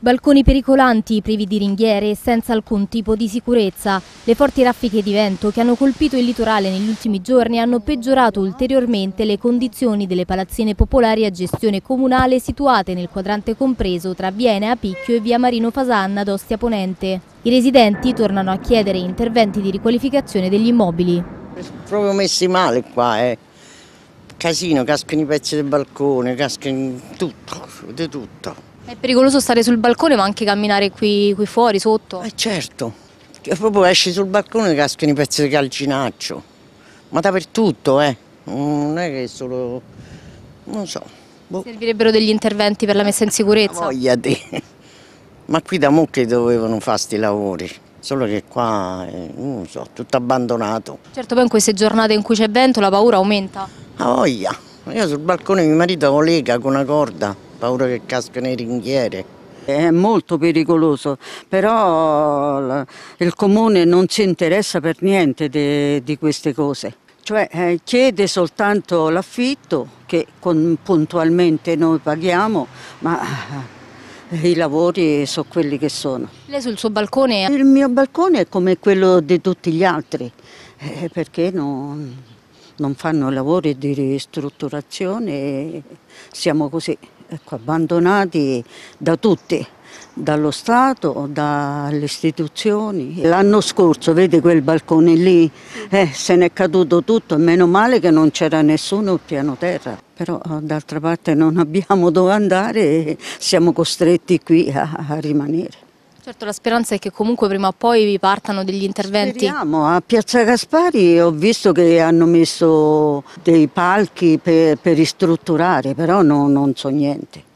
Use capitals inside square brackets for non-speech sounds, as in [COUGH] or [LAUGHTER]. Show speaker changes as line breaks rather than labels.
Balconi pericolanti, privi di ringhiere e senza alcun tipo di sicurezza. Le forti raffiche di vento che hanno colpito il litorale negli ultimi giorni hanno peggiorato ulteriormente le condizioni delle palazzine popolari a gestione comunale situate nel quadrante compreso tra via Enea Picchio e via Marino Fasanna ad Ostia Ponente. I residenti tornano a chiedere interventi di riqualificazione degli immobili.
Proprio messi male qua, eh. Casino, cascano i pezzi del balcone, cascano tutto, di tutto.
È pericoloso stare sul balcone ma anche camminare qui, qui fuori, sotto?
Eh certo, che proprio esci sul balcone e cascano i pezzi di calcinaccio, ma dappertutto, eh. Non è che solo, non so. Boh.
Servirebbero degli interventi per la messa in sicurezza? [LAUGHS]
Voglia di. Ma qui da mo che dovevano fare questi lavori, solo che qua, eh, non so, tutto abbandonato.
Certo, poi in queste giornate in cui c'è vento la paura aumenta.
A voglia, io sul balcone mio marito lega con una corda paura che cascano i ringhiere.
È molto pericoloso, però il comune non si interessa per niente de, di queste cose. Cioè eh, chiede soltanto l'affitto che con, puntualmente noi paghiamo, ma eh, i lavori sono quelli che sono.
Lei sul suo balcone?
Il mio balcone è come quello di tutti gli altri, eh, perché non, non fanno lavori di ristrutturazione e siamo così ecco, abbandonati da tutti, dallo Stato, dalle istituzioni. L'anno scorso, vede quel balcone lì, eh, se n'è caduto tutto, meno male che non c'era nessuno al piano terra, però d'altra parte non abbiamo dove andare e siamo costretti qui a, a rimanere.
Certo, la speranza è che comunque prima o poi vi partano degli interventi.
Speriamo, a Piazza Gaspari ho visto che hanno messo dei palchi per, per ristrutturare, però no, non so niente.